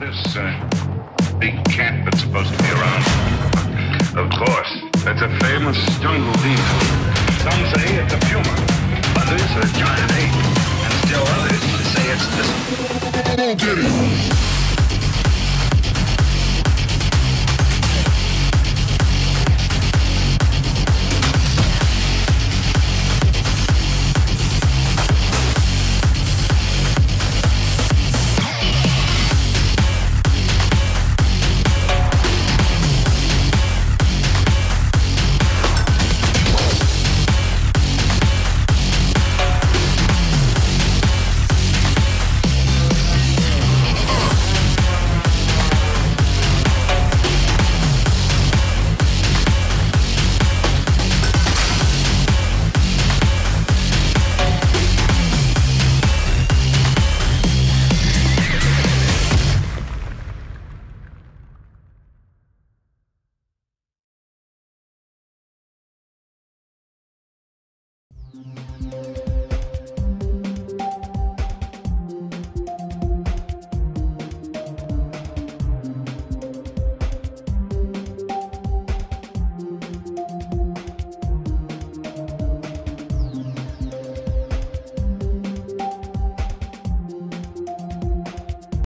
this uh, big cat that's supposed to be around? Of course. That's a famous jungle demon. Some say it's a puma. Others a giant ape. And still others say it's this. Thank you.